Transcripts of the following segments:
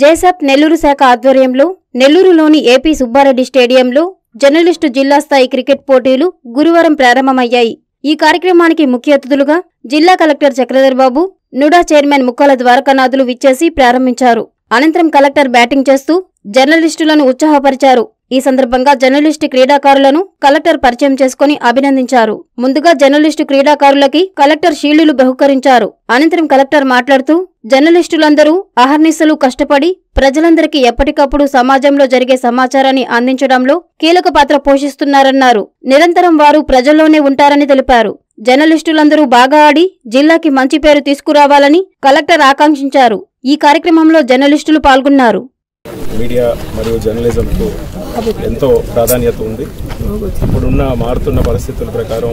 జేసప్ నెల్లూరు శాఖ ఆధ్వర్యంలో నెల్లూరులోని ఏపీ సుబ్బారెడ్డి స్టేడియంలో జర్నలిస్టు జిల్లా స్థాయి క్రికెట్ పోటీలు గురువారం ప్రారంభమయ్యాయి. ఈ కార్యక్రమానికి ముఖ్య అతిథులుగా జిల్లా కలెక్టర్ చక్రధర్ బాబు నుడా చైర్మన్ ముక్కల ద్వారకానాథులు విచ్చేసి ప్రారంభించారు. అనంతరం కలెక్టర్ బ్యాటింగ్ చేస్తూ జర్నలిస్టులను ఉత్సాహపరిచారు. ఈ సందర్భంగా జర్నలిస్టు క్రీడాకారులను కలెక్టర్ పరిచయం చేసుకుని అభినందించారు. ముందుగా జర్నలిస్టు క్రీడాకారులకి కలెక్టర్ షీల్డులు బహుకరించారు. అనంతరం కలెక్టర్ మాట్లాడుతూ జర్నలిస్టులందరూ అహర్నిశలు కష్టపడి ప్రజలందరికీ ఎప్పటికప్పుడు సమాజంలో జరిగే సమాచారాన్ని అందించడంలో కీలక పాత్ర పోషిస్తున్నారన్నారు. నిరంతరం వారు ప్రజల్లోనే ఉంటారని తెలిపారు. జర్నలిస్టులందరూ బాగా ఆడి జిల్లాకి మంచి పేరు తీసుకురావాలని కలెక్టర్ ఆకాంక్షించారు. ఈ కార్యక్రమంలో జర్నలిస్టులు పాల్గొన్నారు. మీడియా మరియు జర్నలిజంకు ఎంతో ప్రాధాన్యత ఉంది. ఇప్పుడున్న మారుతున్న పరిస్థితుల ప్రకారం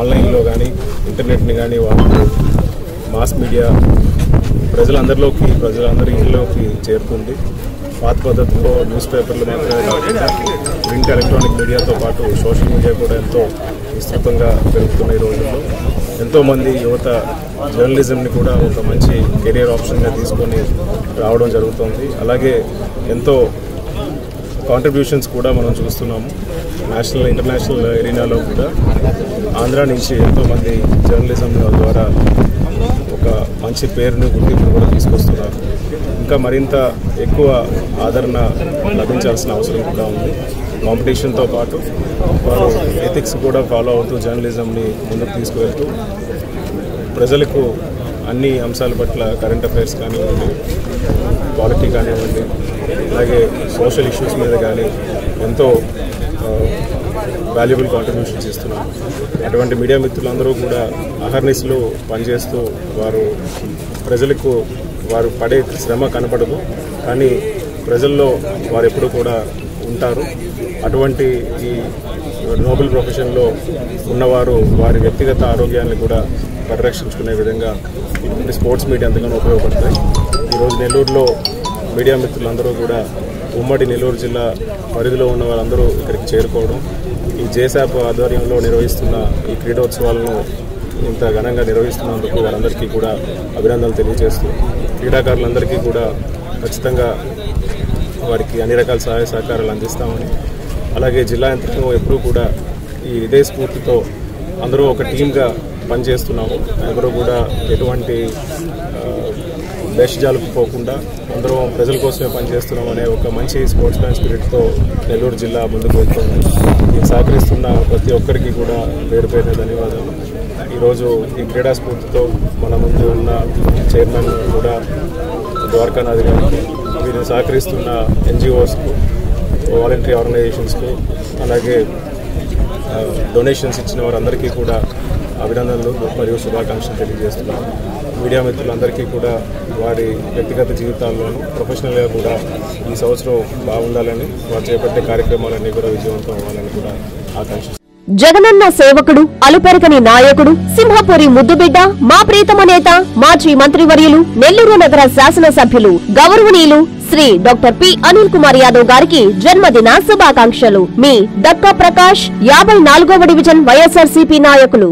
ఆన్లైన్లో కానీ ఇంటర్నెట్ని కానీ వాళ్ళు మాస్ మీడియా ప్రజలందరిలోకి ప్రజలందరి ఇంట్లోకి చేరుతుంది. పాత పద్ధతిలో న్యూస్ పేపర్లు మాత్రమే కాకుండా ప్రింట్ ఎలక్ట్రానిక్ మీడియాతో పాటు సోషల్ మీడియా కూడా ఎంతో విస్తృతంగా పెరుగుతున్న ఈ రోజుల్లో. ఎంతోమంది యువత జర్నలిజంని కూడా ఒక మంచి కెరియర్ ఆప్షన్గా తీసుకొని రావడం జరుగుతుంది. అలాగే ఎంతో కాంట్రిబ్యూషన్స్ కూడా మనం చూస్తున్నాము. నేషనల్ ఇంటర్నేషనల్ ఏరియాలో కూడా. ఆంధ్ర నుంచి ఎంతోమంది జర్నలిజం ద్వారా ఒక మంచి పేరును గుర్తింపును కూడా తీసుకొస్తున్నారు. ఇంకా మరింత ఎక్కువ ఆదరణ లభించాల్సిన అవసరం కూడా ఉంది. కాంపిటీషన్తో పాటు వారు ఎథిక్స్ కూడా ఫాలో అవుతూ జర్నలిజంని ముందుకు తీసుకువెళ్తూ ప్రజలకు అన్ని అంశాల పట్ల కరెంట్ అఫైర్స్ కానివ్వండి పాలిటీ కానివ్వండి అలాగే సోషల్ ఇష్యూస్ మీద కానీ ఎంతో వాల్యుబుల్ కాంట్రిబ్యూషన్ చేస్తున్నారు. అటువంటి మీడియా మిత్రులందరూ కూడా అహర్నిస్లో పనిచేస్తూ వారు ప్రజలకు వారు పడే శ్రమ కనపడదు కానీ ప్రజల్లో వారు ఎప్పుడూ కూడా ఉంటారు. అటువంటి ఈ నోబెల్ ప్రొఫెషన్లో ఉన్నవారు వారి వ్యక్తిగత ఆరోగ్యాన్ని కూడా పరిరక్షించుకునే విధంగా ఇటువంటి స్పోర్ట్స్ మీడియా ఎంతగానో ఉపయోగపడతాయి. ఈరోజు నెల్లూరులో మీడియా మిత్రులందరూ కూడా ఉమ్మడి నెల్లూరు జిల్లా పరిధిలో ఉన్న వారందరూ ఇక్కడికి చేరుకోవడం ఈ జేసాప్ ఆధ్వర్యంలో నిర్వహిస్తున్న ఈ క్రీడోత్సవాలను ఇంత ఘనంగా నిర్వహిస్తున్నందుకు వారందరికీ కూడా అభినందనలు తెలియజేస్తూ క్రీడాకారులందరికీ కూడా ఖచ్చితంగా వారికి అన్ని రకాల సహాయ సహకారాలు అందిస్తామని అలాగే జిల్లా యంత్రం ఎప్పుడూ కూడా ఈ ఇదే స్ఫూర్తితో అందరూ ఒక టీమ్గా పనిచేస్తున్నాము. ఎవరు కూడా ఎటువంటి దేశజాలకు పోకుండా అందరం ప్రజల కోసమే పనిచేస్తున్నాం అనే ఒక మంచి స్పోర్ట్స్ మ్యాన్ స్పిరిట్తో నెల్లూరు జిల్లా ముందుకు వెళ్తుంది ఈ సహకరిస్తున్న ప్రతి ఒక్కరికి కూడా పేరు పేరున ధన్యవాదాలు. ఈరోజు ఈ క్రీడా స్ఫూర్తితో మన ముందు ఉన్న చైర్మన్ కూడా ద్వారకానాథ్ గారికి వీరిని సహకరిస్తున్న ఎన్జిఓస్కు వాలంటరీ ఆర్గనైజేషన్స్కు అలాగే డొనేషన్స్ ఇచ్చిన వారందరికీ కూడా అభినందనలు మరియు శుభాకాంక్షలు తెలియజేస్తున్నాను. మీడియా మిత్రులందరికీ కూడా వారి వ్యక్తిగత జీవితాల్లోనూ ప్రొఫెషనల్గా కూడా ఈ సంవత్సరం బాగుండాలని వారు చేపట్టే కార్యక్రమాలన్నీ కూడా విజయవంతం అవ్వాలని కూడా ఆకాంక్షిస్తున్నాను. జగనన్న సేవకుడు అలుపెరగని నాయకుడు సింహపురి ముద్దుబిడ్డ మా ప్రీతమ నేత మాజీ మంత్రివర్యులు నెల్లూరు నగర శాసనసభ్యులు గౌరవనీయులు శ్రీ డాక్టర్ పి అనిల్ కుమార్ యాదవ్ గారికి జన్మదిన శుభాకాంక్షలు. మీ దక్క ప్రకాష్ యాభై నాలుగవ డివిజన్ వైఎస్ఆర్సీపీ నాయకులు.